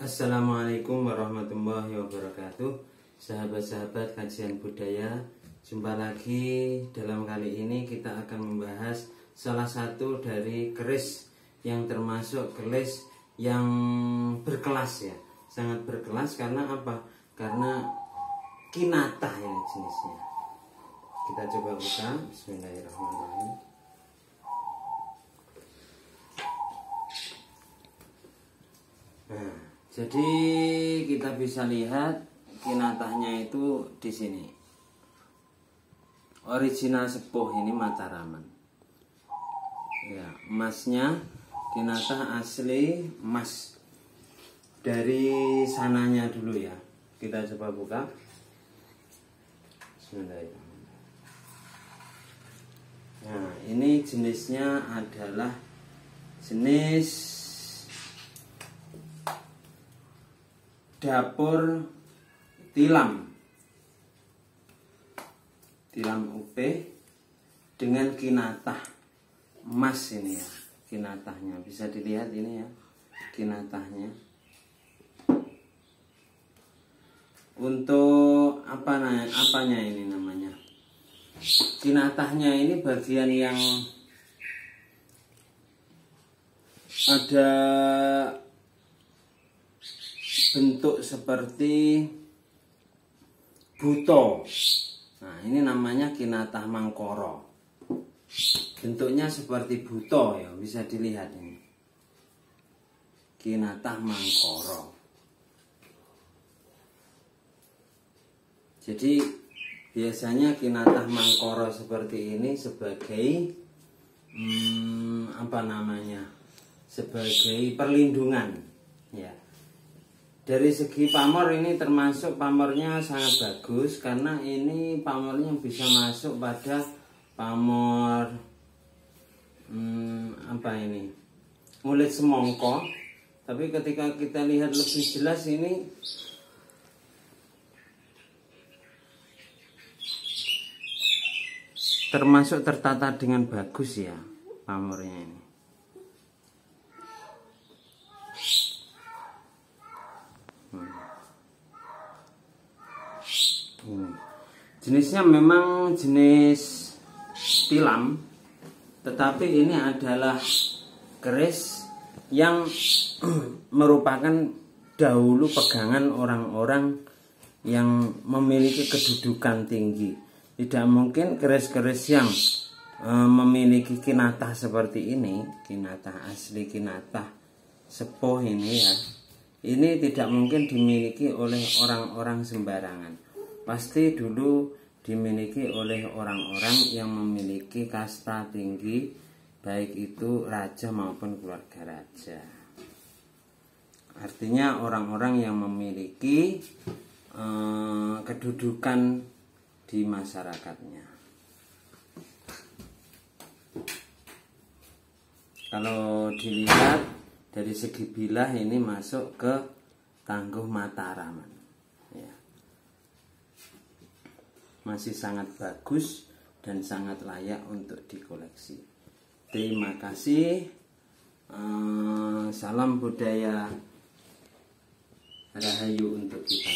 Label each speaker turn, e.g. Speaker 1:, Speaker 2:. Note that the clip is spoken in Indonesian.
Speaker 1: Assalamualaikum warahmatullahi wabarakatuh. Sahabat-sahabat kajian budaya Jumpa lagi. Dalam kali ini kita akan membahas Salah satu dari keris Yang termasuk keris yang berkelas ya. Sangat berkelas karena apa? Karena kinatah ini jenisnya. Kita coba buka. Bismillahirrahmanirrahim. Nah, jadi kita bisa lihat kinatahnya itu di sini. Original sepuh ini Mataraman. Ya, emasnya kinatah asli emas dari sananya dulu ya. Kita coba buka. Bismillahirrahmanirrahim. Nah, ini jenisnya adalah jenis dapur tilam. Tilam UP dengan kinatah emas ini ya kinatahnya. Bisa dilihat ini ya kinatahnya. Untuk apa apanya ini namanya? Kinatahnya ini bagian yang ada bentuk seperti buto. Nah, ini namanya kinatah mangkoro. Bentuknya seperti buto ya, bisa dilihat ini. Kinatah mangkoro. Jadi biasanya kinatah mangkoro seperti ini sebagai hmm, apa namanya? Sebagai perlindungan ya dari segi pamor ini termasuk pamornya sangat bagus karena ini pamornya bisa masuk pada pamor hmm, apa ini? Mulut semongko. Tapi ketika kita lihat lebih jelas ini termasuk tertata dengan bagus ya pamornya ini Jenisnya memang jenis tilam, tetapi ini adalah keris yang merupakan dahulu pegangan orang-orang yang memiliki kedudukan tinggi. Tidak mungkin keris-keris yang e, memiliki kinatah seperti ini, kinatah asli, kinatah sepuh ini ya. Ini tidak mungkin dimiliki oleh orang-orang sembarangan pasti dulu dimiliki oleh orang-orang yang memiliki kasta tinggi baik itu raja maupun keluarga raja. Artinya orang-orang yang memiliki eh, kedudukan di masyarakatnya. Kalau dilihat dari segi bilah ini masuk ke tangguh Mataraman masih sangat bagus dan sangat layak untuk dikoleksi. Terima kasih. Uh, salam budaya Rahayu untuk kita.